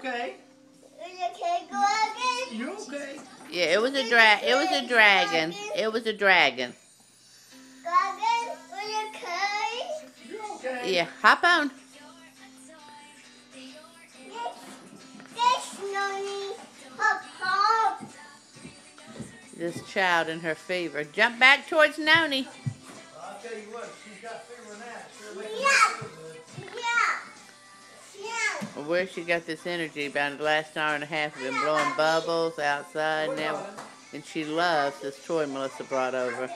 okay? You okay? Yeah, it was a drag. It was a dragon. It was a dragon. You okay? Yeah, hop on. This child in her fever. Jump back towards Noni. I'll tell you what, she's got fever now. Where she got this energy? About the last hour and a half, we've been blowing bubbles outside now. And she loves this toy Melissa brought over.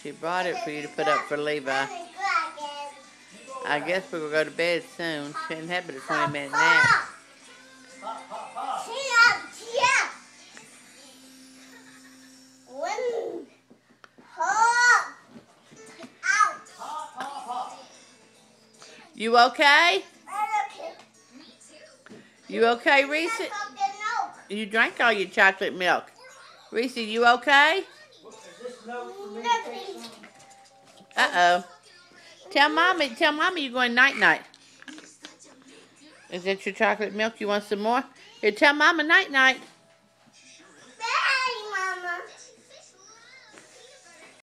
She brought it for you to put up for Levi. I guess to go to bed soon. She didn't have but a 20 minute nap. You okay? Okay. You okay, Reese? You drank all your chocolate milk. Reese, you okay? Uh-oh. Tell mommy, tell mommy you're going night-night. Is that your chocolate milk? You want some more? Here, tell mama night-night.